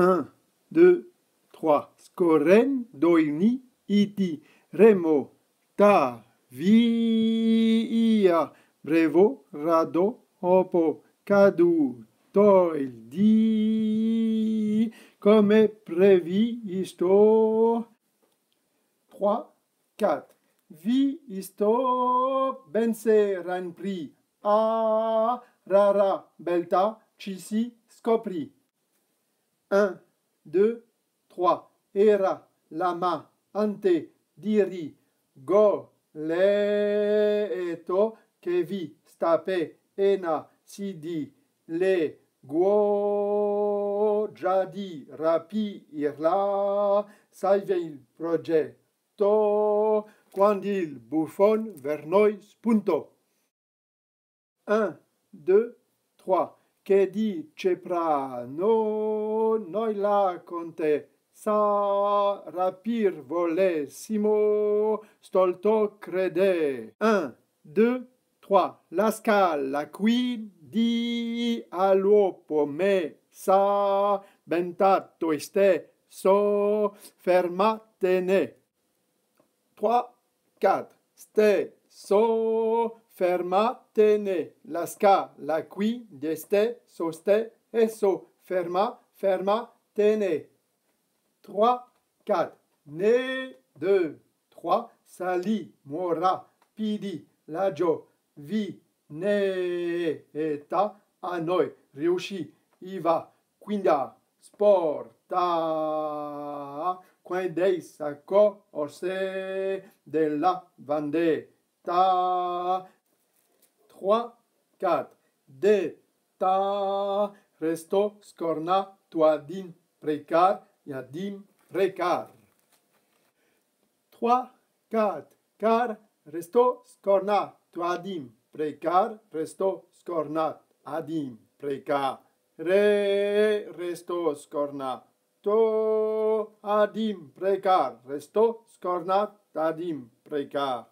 1, 2, 3. Scoren, doini, iti, remo, ta, via, brevo, rado, opo, cadu, toil, di, come previsto. 3, 4. Vi isto bense ranpri, a, rara, belta, cisi, scopri. 1, 2, 3. Era, lama, ante, diri, go, leto, che vi, stape, ena, sidi, le, guo, jadi, rapi, irla, salve il progetto, quandil buffon ver noi spunto. 1, 2, 3. Che di ceprano, noi la conte, sa rapir volessimo, stolto crede. 1, 2, 3. La scala qui di all'uopo me sa bentato este so fermatene. 3, 4. Ste so fermatene. La sca la qui d'este soste eso ferma ferma tene. 3, 4. Ne, 2, 3. Sali, mora, pidi, lagio, vi, ne, eta, a noi, riusci, iva, quinda, sporta, quindei sacco, orse, della vendetta. 3, 4. De, ta, resto, scorna, tuadin, precar, yadim, precar. 3, 4. Car, resto, scorna, tuadim, precar, resto, scornat, adim, precar. Re, resto, scornat, to, adim, precar, resto, scornat, adim, precar.